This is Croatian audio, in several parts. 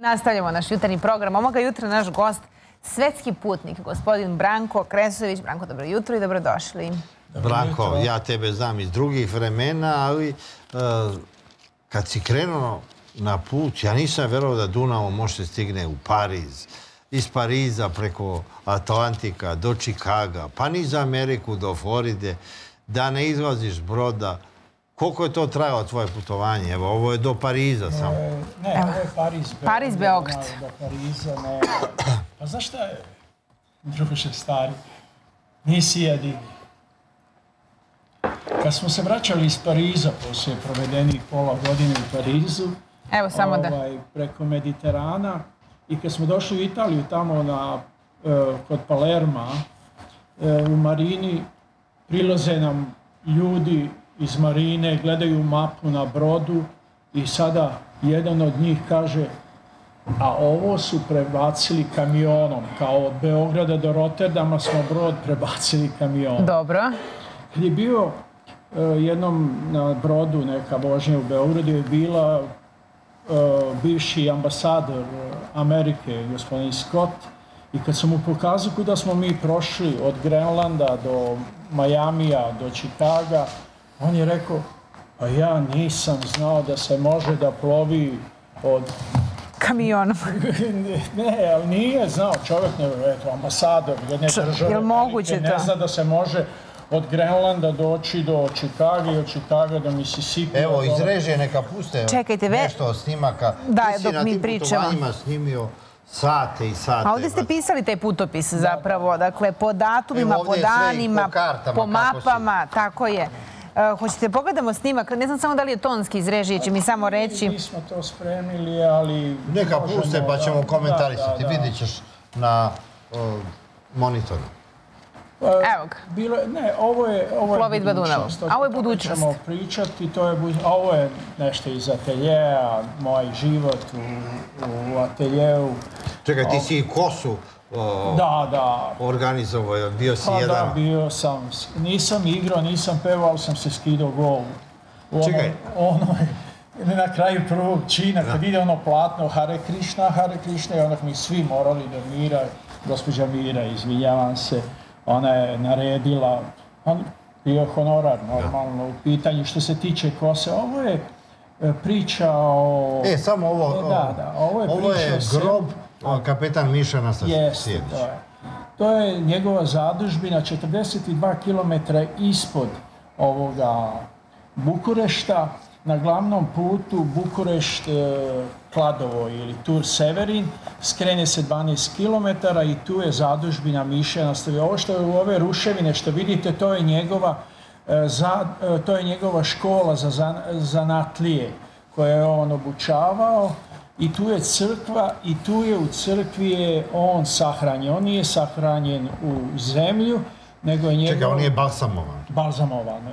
Nastavljamo naš jutarnji program. Omoga jutra naš gost, svetski putnik, gospodin Branko Kresović. Branko, dobro jutro i dobrodošli. Branko, ja tebe znam iz drugih vremena, ali e, kad si krenuo na put, ja nisam verovao da Dunavom može stigne u Pariz, iz Pariza preko Atlantika do Čikaga, pa ni za Ameriku do Floride, da ne izlaziš broda, koliko je to trajalo tvoje putovanje? Evo, ovo je do Pariza samo. Ne, ovo je Pariz. Pariz, Beograd. Do Pariza, ne. Pa znaš šta je, druže stari, nisi jedini. Kad smo se vraćali iz Pariza, poslije provedenih pola godine u Parizu, Evo samo da... ovaj, preko Mediterana, i kad smo došli u Italiju, tamo na, e, kod Palerma, e, u Marini, prilaze nam ljudi iz marine, gledaju mapu na brodu i sada jedan od njih kaže a ovo su prebacili kamionom, kao od Beograda do Rotterdama smo brod prebacili kamionom. Dobro. Kad je bio e, jednom na brodu neka vožnja u Beogradu je bila e, bivši ambasador Amerike, gospodin Scott, i kad sam mu pokazao kuda smo mi prošli od Grenlanda do Majamija, do Čikaga, on je rekao, pa ja nisam znao da se može da plovi od... Kamionom. ne, ali nije znao čovjek, ne, eto, ambasador jedne države. Jel moguće Ne to? zna da se može od Grenlanda doći do Čikaga i od Čikaga do Mississippi. Evo, iz režije neka puste Čekajte, ve- nešto od snimaka. Da, Ti si dok na mi tim pričamo. putovanjima snimio sate i sate. A ovdje ste pisali taj putopis zapravo, dakle po datumima, Evo, po je danima, po kartama, po mapama, tako je. E, hoćete pogledamo snimak, ne znam samo da li je tonski iz režije, će mi samo reći. Mi smo to spremili, ali... Neka puste pa ćemo komentarisati. Vidit ćeš na o, monitoru. Pa, Evo ga. Bilo je, ne, ovo je, ovo je budućnost. A ovo je budućnost. ćemo pričati, to je, ovo je nešto iz ateljeja, moj život u, u ateljeu. Čekaj, ti si i kosu o, Da, da, organizovao, bio si pa da, bio sam, nisam igrao, nisam pevao, ali sam se skidao gol. U onom- Čekaj. Ono, na kraju prvog čina, kad ide ono platno Hare Krishna, Hare Krishna, i onak mi svi morali da Mira, gospođa Mira, izvinjavam se, ona je naredila, on bio honorar normalno u pitanju. Što se tiče kose, ovo je e, priča o... E, samo ovo... Da, da, ovo je priča grob o, kapetan Miša Jeste, Anastasijević. to je. To je njegova zadužbina 42 km ispod ovoga Bukurešta, na glavnom putu Bukurešt e, Kladovo ili Tur Severin, skrene se 12 km i tu je zadužbina Miše Anastavijević. Ovo što je u ove ruševine što vidite, to je njegova e, za, e, to je njegova škola za zan- zanatlije koje je on obučavao i tu je crkva i tu je u crkvi je on sahranjen. On nije sahranjen u zemlju, nego je njegovo... Čekaj, on je balsamovan. balzamovano.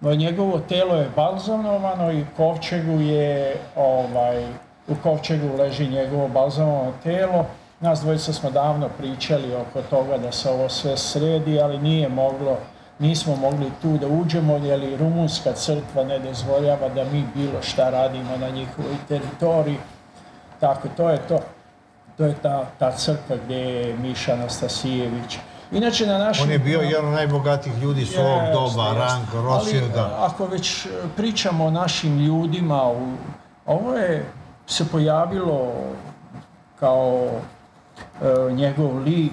No, njegovo telo je balzamovano i kovčegu je, ovaj, u kovčegu leži njegovo balzamovano telo. Nas dvojica smo davno pričali oko toga da se ovo sve sredi, ali nije moglo, nismo mogli tu da uđemo, jer i rumunska crkva ne dozvoljava da mi bilo šta radimo na njihovoj teritoriji. Tako, to je to. To je ta, ta crkva gdje je Miša Anastasijević. Inače, na našem... On je bio jedan od najbogatijih ljudi svog Jeste, doba. Rank, Ali, Rothschilda. ako već e, pričamo o našim ljudima, ovo je se pojavilo kao e, njegov lik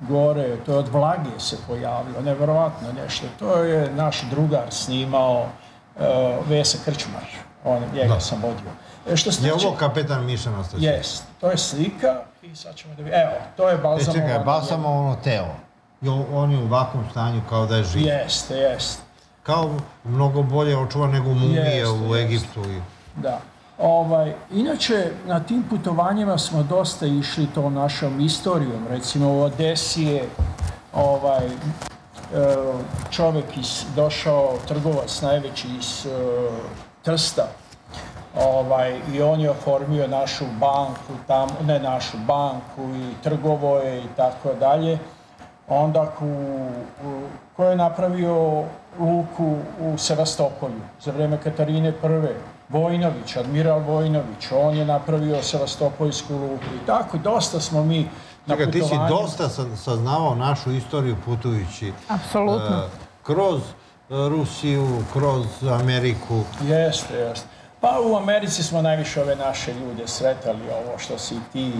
gore, to je od vlage se pojavilo, nevjerojatno nešto. To je naš drugar snimao, e, Vesa Krčmar, on, njega Da. sam vodio. E, što Je ovo kapetan Miša Anastasijević? Jest, to je slika i sad ćemo da vidimo. Evo, to je E, balzamovano. čekaj, balsamovano telo. I on- je u ovakvom stanju kao da je živ. Jeste, jeste. Kao mnogo bolje očuvan nego mumije u jeste. Egiptu. Da. Ovaj, inače, na tim putovanjima smo dosta išli tom našom istorijom. Recimo u Odesi je ovaj, e, čovjek iz, došao, trgovac najveći iz e, Trsta, ovaj, i on je oformio našu banku, tamo, ne našu banku i trgovo je i tako dalje. Onda ku, u- ko je napravio luku u Sevastopolju za vrijeme Katarine I. Vojnović, admiral Vojnović, on je napravio Sevastopolsku luku i tako, dosta smo mi na Čekaj, ti si dosta sa- saznavao našu istoriju putujući Apsolutno. e, kroz e, Rusiju, kroz Ameriku. Jeste, jeste. Pa u Americi smo najviše ove naše ljude sretali, ovo što si ti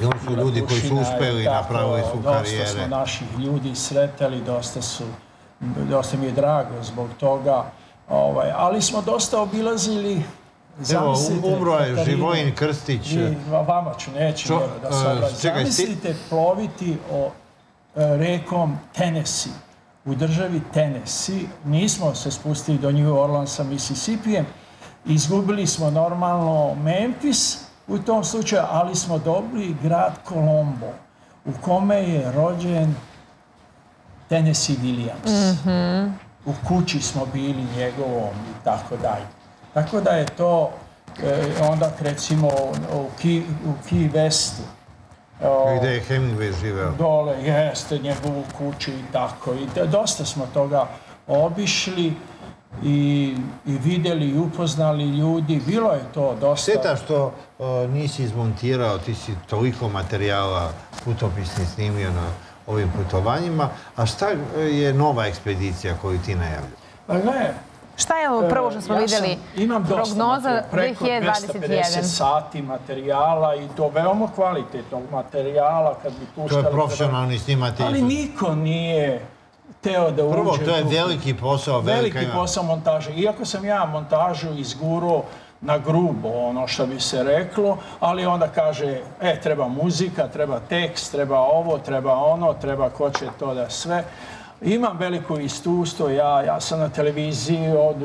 i oni su ljudi koji su Kušina i uspeli, tako, napravili su Dosta karijere. smo naših ljudi sretali, dosta su, dosta mi je drago zbog toga. Ovaj, ali smo dosta obilazili Evo, umro je Živojin Krstić. vama ću, neću Čo- da se čekaj, Zamislite ploviti o e, rekom Tennessee. U državi Tennessee nismo se spustili do New Orleansa, Mississippijem. Izgubili smo normalno Memphis u tom slučaju, ali smo dobili grad Colombo u kome je rođen Tennessee Williams. U kući smo bili njegovom i tako dalje. Tako da je to e, onda recimo u Key, u Key Westu. o, Gdje je Hemingway živeo. dole jeste njegovu kuću i tako. I dosta smo toga obišli i, i vidjeli i upoznali ljudi. Bilo je to dosta. Šteta što e, nisi izmontirao, ti si toliko materijala putopisni snimio na ovim putovanjima, a šta je nova ekspedicija koju ti najavljaš? Pa gle, Šta je ovo prvo što smo ja vidjeli? sam- imam dosta Prognoza preko 250 2021. sati materijala i to veoma kvalitetnog materijala kad bi To puštali. je profesionalni snimatelj. Ali niko nije teo da uđe Prvo, to je veliki posao, velika veliki posao montaže. Iako sam ja montažu izgurao na grubo, ono što bi se reklo, ali onda kaže, e, treba muzika, treba tekst, treba ovo, treba ono, treba ko će to da sve. Imam veliko iskustvo, ja, ja sam na televiziji od,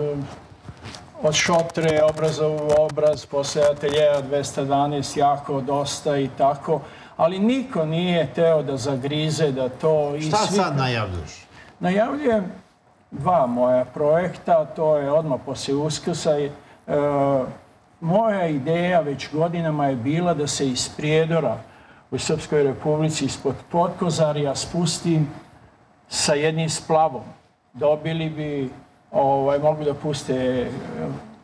od šotre, obrazov u obraz, posle ateljeja 212, jako dosta i tako, ali niko nije teo da zagrize, da to... i Šta svi- sad najavljaš? Najavljujem dva moja projekta, to je odmah poslije Uskrsa. i, e, moja ideja već godinama je bila da se iz Prijedora u Srpskoj republici ispod Potkozarja spustim sa jednim splavom. Dobili bi, ovaj, mogli da puste e,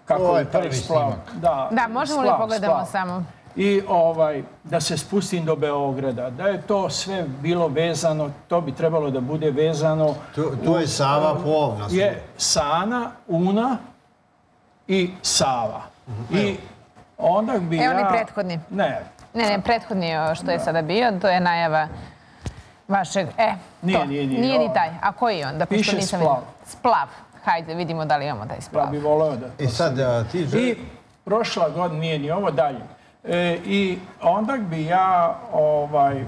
kako Ovo je prvi splav. Da, Da, možemo li splav, pogledamo splav samo? I ovaj, da se spustim do Beograda. Da je to sve bilo vezano, to bi trebalo da bude vezano. Tu, tu je Sava plovna. Je Sana, Una i Sava. I onda bi Evo ja... ni prethodni. Ne, Ne, ne, prethodni što je sada bio, to je najava vašeg... E, Nije, to. nije, nije, Nije ni taj. A koji je onda? Pošto Piše nisam splav. vidjela. Splav. Hajde, vidimo da li imamo taj ja splav. bi voleo da I sad a, ti želi... I prošla godina, nije ni ovo dalje. E, I onda bi ja, ovaj, e,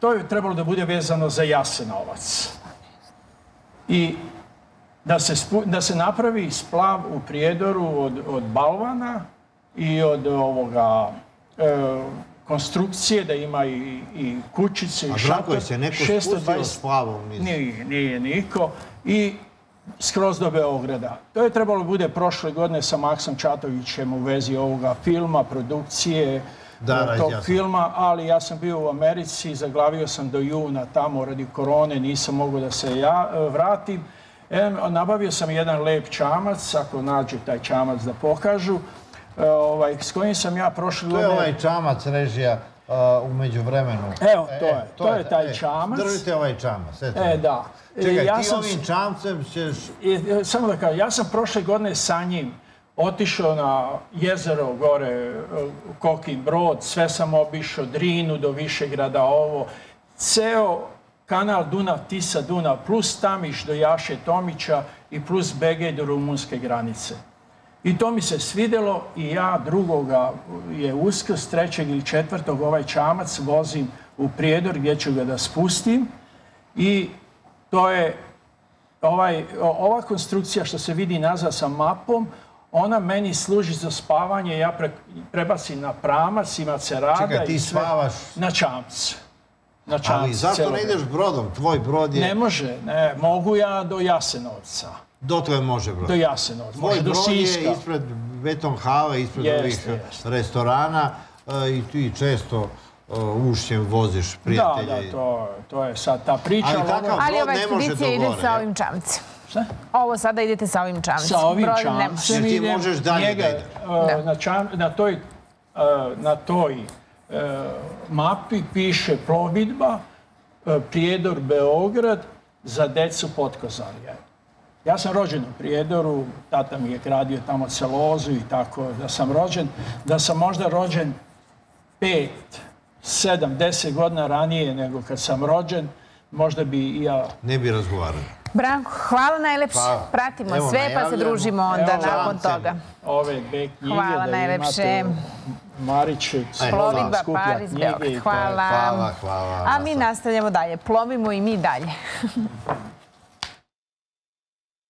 to je trebalo da bude vezano za Jasenovac. I da se, spu- da se napravi splav u Prijedoru od, od balvana i od ovoga e, konstrukcije, da ima i, i kućice i A šator. Branko, je se neko 620 spustio s plavom niz? nije, nije niko. I skroz do Beograda. To je trebalo bude prošle godine sa Maksom Čatovićem u vezi ovoga filma, produkcije Da, eh, tog jasno. filma, ali ja sam bio u Americi, zaglavio sam do juna tamo radi korone, nisam mogao da se ja eh, vratim. E, nabavio sam jedan lep čamac, ako nađu taj čamac da pokažu, eh, ovaj, s kojim sam ja prošle To je godine... ovaj čamac režija a, u međuvremenu. Evo, to je, to je taj e, čamac. Držite ovaj čamac. eto. E, da. E, Čekaj, ja ti sam ovim čamcem ćeš... I, e, samo da kažem, ja sam prošle godine sa njim otišao na jezero gore, e, Kokin Brod, sve sam obišao, Drinu do Višegrada, ovo, ceo kanal Dunav, Tisa, Dunav, plus Tamiš do Jaše Tomića i plus Begej do rumunske granice. I to mi se svidelo i ja drugoga je uskrs, trećeg ili četvrtog ovaj čamac vozim u Prijedor gdje ću ga da spustim i to je ovaj, ova konstrukcija što se vidi nazad sa mapom, ona meni služi za spavanje, ja pre, prebacim na pramac, ima cerada Čekaj, ti i sve. spavaš... Na čamc. Na čamc. Ali zašto celo ne ideš brodom? Tvoj brod je... Ne može, ne, mogu ja do Jasenovca. Dotle može brod. Do Jasenovca, Tvoj može do brod je Siska. ispred beton hale, ispred Jeste, ovih jeste. restorana e, i ti često e, ušćem voziš Da, prijatelje. da, to, to je sad ta priča. Ali ali takav- ono- Ali brod ova ne može ide gore, sa je? ovim čamcem. Šta? Ovo sada idete sa ovim čamcem. Sa ovim Broj čamcem. Jer ti idem, možeš dalje njega, da ideš. uh, Da. na, čam, na toj, uh, na toj uh, mapi piše plovidba Prijedor Beograd za decu Potkozarja. Ja sam rođen u Prijedoru, tata mi je gradio tamo celozu i tako da sam rođen. Da sam možda rođen pet, sedam, deset godina ranije nego kad sam rođen, možda bi i ja Ne bi razgovarali. Branko, hvala najlepše. Hvala. Pratimo Evo, sve pa se družimo onda Evo, nakon toga. ove dve knjige Hvala da najlepše. imate Ajde, Plovidba Paris Beograd. Hvala. Hvala, hvala. A mi nastavljamo dalje. Plovimo i mi dalje.